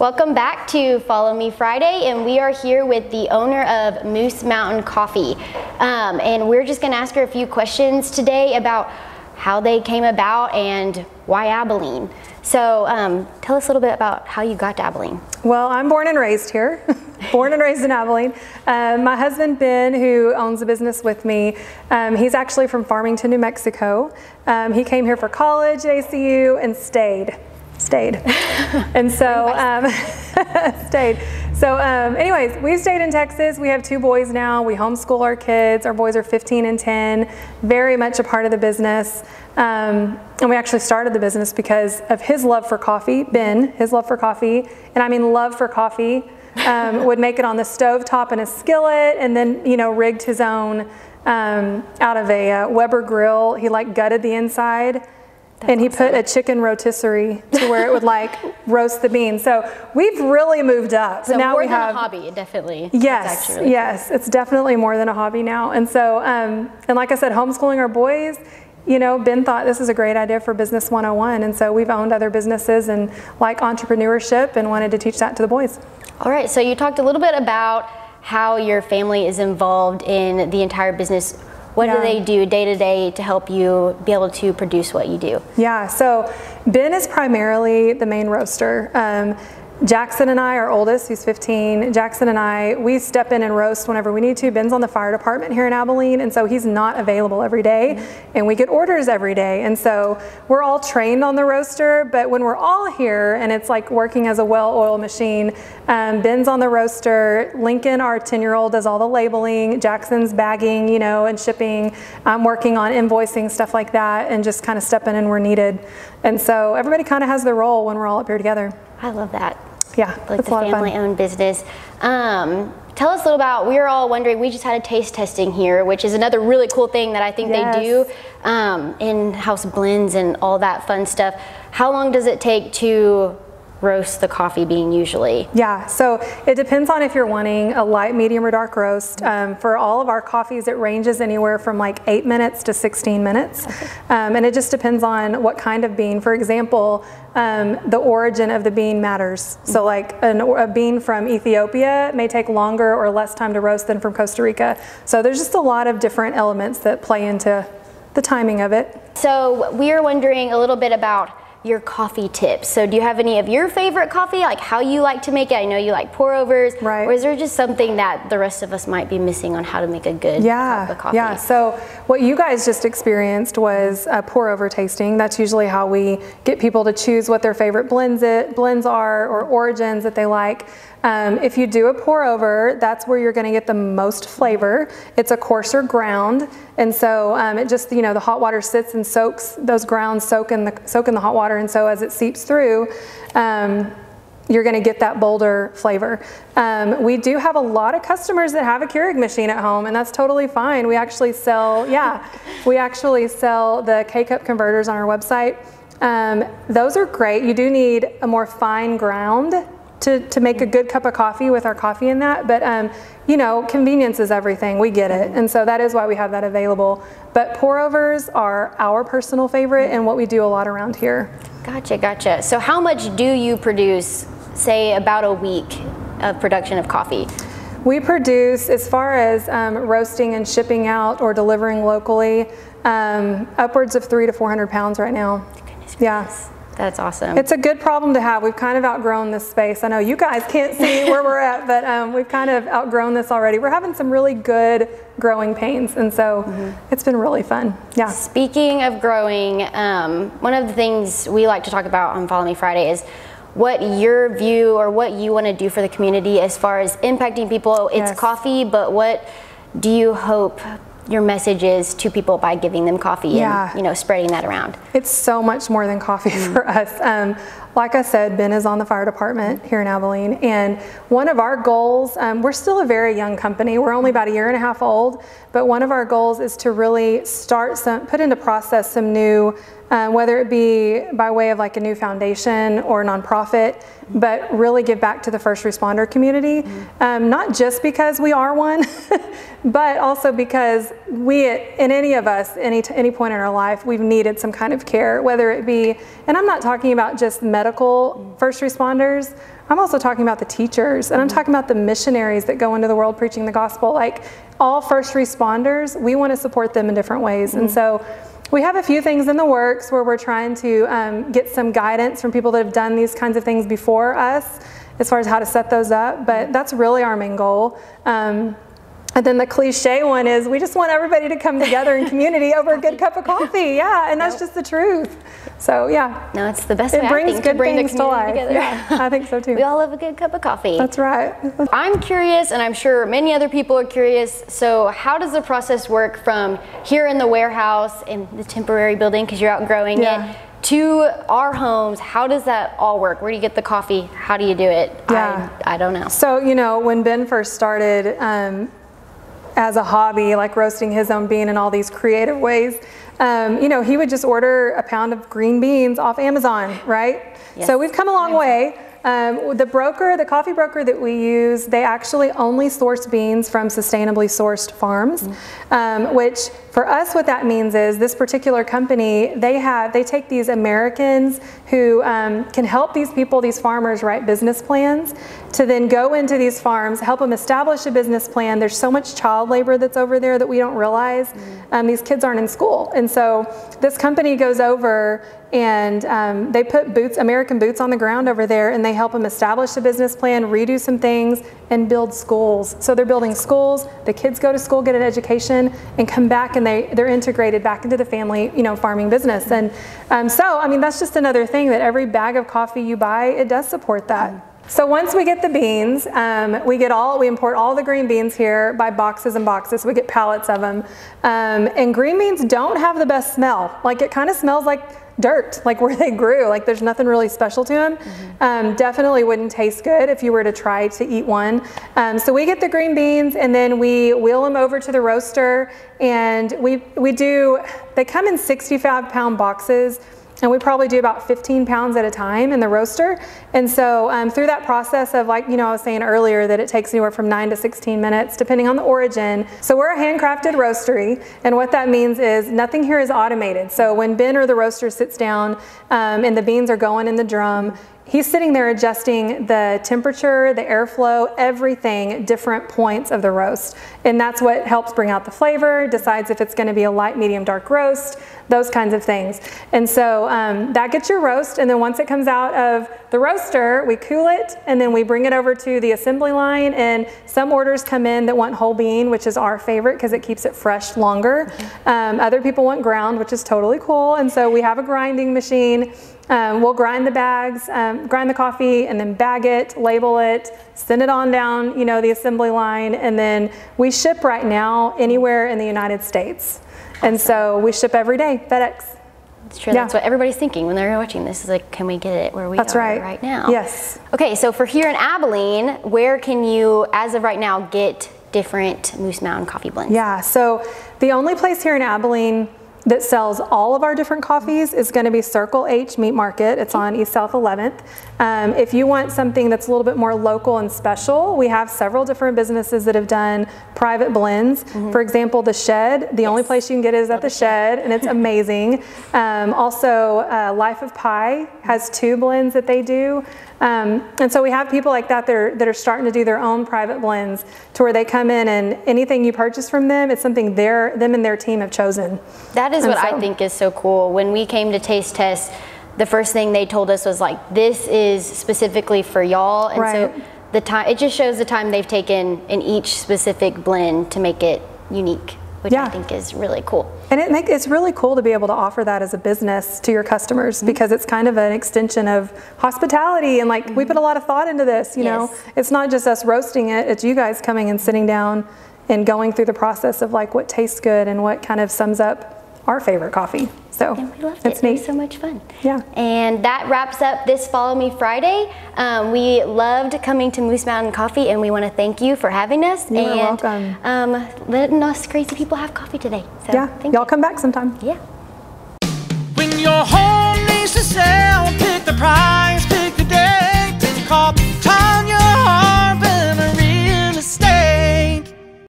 Welcome back to Follow Me Friday, and we are here with the owner of Moose Mountain Coffee. Um, and we're just going to ask her a few questions today about how they came about and why Abilene. So, um, tell us a little bit about how you got to Abilene. Well, I'm born and raised here, born and raised in Abilene. Um, my husband Ben, who owns a business with me, um, he's actually from Farmington, New Mexico. Um, he came here for college, at ACU, and stayed stayed. and so, um, stayed. So um, anyways, we've stayed in Texas. We have two boys now. We homeschool our kids. Our boys are 15 and 10, very much a part of the business. Um, and we actually started the business because of his love for coffee, Ben, his love for coffee, and I mean love for coffee, um, would make it on the stove top in a skillet and then, you know, rigged his own um, out of a uh, Weber grill. He like gutted the inside that's and he awesome. put a chicken rotisserie to where it would like roast the beans. So we've really moved up. So now more we than have a hobby, definitely. Yes, really yes, cool. it's definitely more than a hobby now. And so, um, and like I said, homeschooling our boys. You know, Ben thought this is a great idea for Business 101, and so we've owned other businesses and like entrepreneurship and wanted to teach that to the boys. All right, so you talked a little bit about how your family is involved in the entire business what yeah. do they do day to day to help you be able to produce what you do? Yeah, so Ben is primarily the main roaster. Um, Jackson and I, our oldest, who's 15, Jackson and I, we step in and roast whenever we need to. Ben's on the fire department here in Abilene, and so he's not available every day, and we get orders every day. And so we're all trained on the roaster, but when we're all here and it's like working as a well-oiled machine, um, Ben's on the roaster, Lincoln, our 10-year-old, does all the labeling, Jackson's bagging, you know, and shipping. I'm working on invoicing, stuff like that, and just kind of stepping in where needed. And so everybody kind of has their role when we're all up here together. I love that. Yeah, like the family-owned business. Um, tell us a little about. We are all wondering. We just had a taste testing here, which is another really cool thing that I think yes. they do um, in-house blends and all that fun stuff. How long does it take to roast the coffee bean usually? Yeah, so it depends on if you're wanting a light, medium, or dark roast. Um, for all of our coffees, it ranges anywhere from like 8 minutes to 16 minutes. Okay. Um, and it just depends on what kind of bean. For example, um, the origin of the bean matters. So like an, a bean from Ethiopia may take longer or less time to roast than from Costa Rica. So there's just a lot of different elements that play into the timing of it. So we are wondering a little bit about your coffee tips. So do you have any of your favorite coffee, like how you like to make it? I know you like pour overs. Right. Or is there just something that the rest of us might be missing on how to make a good yeah, cup of coffee? Yeah, so what you guys just experienced was a pour over tasting. That's usually how we get people to choose what their favorite blends it blends are or origins that they like. Um, if you do a pour over, that's where you're going to get the most flavor. It's a coarser ground, and so um, it just you know the hot water sits and soaks those grounds soak in the soak in the hot water, and so as it seeps through. Um, you're going to get that bolder flavor. Um, we do have a lot of customers that have a Keurig machine at home, and that's totally fine. We actually sell, yeah, we actually sell the K-cup converters on our website. Um, those are great. You do need a more fine ground to, to make a good cup of coffee with our coffee in that. But, um, you know, convenience is everything. We get it. And so that is why we have that available. But pour overs are our personal favorite and what we do a lot around here. Gotcha, gotcha. So how much do you produce, say, about a week of production of coffee? We produce, as far as um, roasting and shipping out or delivering locally, um, upwards of three to 400 pounds right now. Goodness yeah. That's awesome. It's a good problem to have. We've kind of outgrown this space. I know you guys can't see where we're at, but um, we've kind of outgrown this already. We're having some really good growing pains, and so mm-hmm. it's been really fun. Yeah. Speaking of growing, um, one of the things we like to talk about on Follow Me Friday is what your view or what you want to do for the community as far as impacting people. It's yes. coffee, but what do you hope your message is to people by giving them coffee yeah. and you know spreading that around. It's so much more than coffee mm. for us. Um, like I said, Ben is on the fire department here in Abilene, and one of our goals, um, we're still a very young company. We're only about a year and a half old, but one of our goals is to really start some, put into process some new um, whether it be by way of like a new foundation or a nonprofit, but really give back to the first responder community. Um, not just because we are one, but also because we, in any of us, any, any point in our life, we've needed some kind of care, whether it be, and I'm not talking about just medical first responders, I'm also talking about the teachers and I'm talking about the missionaries that go into the world preaching the gospel. Like all first responders, we want to support them in different ways. Mm-hmm. And so we have a few things in the works where we're trying to um, get some guidance from people that have done these kinds of things before us as far as how to set those up, but that's really our main goal. Um, and then the cliche one is we just want everybody to come together in community over a good cup of coffee. Yeah, and that's just the truth. So yeah. No, it's the best it way brings think, good to bring things the to life. together. Yeah, I think so too. we all love a good cup of coffee. That's right. I'm curious, and I'm sure many other people are curious. So, how does the process work from here in the warehouse in the temporary building because you're outgrowing Yeah. it? To our homes, how does that all work? Where do you get the coffee? How do you do it? Yeah. I, I don't know. So, you know, when Ben first started um, as a hobby, like roasting his own bean in all these creative ways, um, you know, he would just order a pound of green beans off Amazon, right? Yes. So we've come a long way. Um, the broker, the coffee broker that we use, they actually only source beans from sustainably sourced farms, um, which for us, what that means is this particular company, they have, they take these Americans who um, can help these people, these farmers write business plans to then go into these farms, help them establish a business plan. There's so much child labor that's over there that we don't realize. Um, these kids aren't in school. And so this company goes over and um, they put boots, American boots on the ground over there and they help them establish a business plan, redo some things, and build schools. So they're building schools, the kids go to school, get an education, and come back and they, they're integrated back into the family, you know, farming business. And um, so, I mean, that's just another thing that every bag of coffee you buy, it does support that. So once we get the beans, um, we get all we import all the green beans here by boxes and boxes. We get pallets of them, um, and green beans don't have the best smell. Like it kind of smells like dirt, like where they grew. Like there's nothing really special to them. Um, definitely wouldn't taste good if you were to try to eat one. Um, so we get the green beans and then we wheel them over to the roaster, and we we do. They come in 65 pound boxes. And we probably do about 15 pounds at a time in the roaster. And so um, through that process of like, you know, I was saying earlier that it takes anywhere from nine to 16 minutes, depending on the origin. So we're a handcrafted roastery. And what that means is nothing here is automated. So when Ben or the roaster sits down um, and the beans are going in the drum, He's sitting there adjusting the temperature, the airflow, everything, different points of the roast. And that's what helps bring out the flavor, decides if it's going to be a light, medium, dark roast, those kinds of things. And so um, that gets your roast. And then once it comes out of the roaster, we cool it and then we bring it over to the assembly line. And some orders come in that want whole bean, which is our favorite because it keeps it fresh longer. Um, other people want ground, which is totally cool. And so we have a grinding machine. Um, we'll grind the bags, um, grind the coffee, and then bag it, label it, send it on down, you know, the assembly line, and then we ship right now anywhere in the United States. And so we ship every day, FedEx. It's true. Yeah. That's what everybody's thinking when they're watching this. Is like, can we get it where we That's are right. right now? Yes. Okay, so for here in Abilene, where can you, as of right now, get different Moose Mountain coffee blends? Yeah, so the only place here in Abilene that sells all of our different coffees is going to be Circle H Meat Market. It's on East South 11th. Um, if you want something that's a little bit more local and special, we have several different businesses that have done private blends. For example, The Shed, the only place you can get it is at The Shed, and it's amazing. Um, also, uh, Life of Pie has two blends that they do. Um, and so we have people like that that are, that are starting to do their own private blends to where they come in and anything you purchase from them, it's something their, them and their team have chosen. That is And what I think is so cool. When we came to Taste Test, the first thing they told us was like, this is specifically for y'all. And Right. so the time, it just shows the time they've taken in each specific blend to make it unique, which I think is really cool. And it make, it's really cool to be able to offer that as a business to your customers Mm-hmm. because it's kind of an extension of hospitality and like we put a lot of thought into this, you know. It's not just us roasting it, it's you guys coming and sitting down and going through the process of like what tastes good and what kind of sums up our favorite coffee. So And we loved it's it. It was so much fun. Yeah. And that wraps up this Follow Me Friday. Um, we loved coming to Moose Mountain Coffee, and we want to thank you for having us You are and welcome. Um, letting us crazy people have coffee today. So yeah, thank y'all come back sometime. Yeah. When your home needs to sell, pick the price,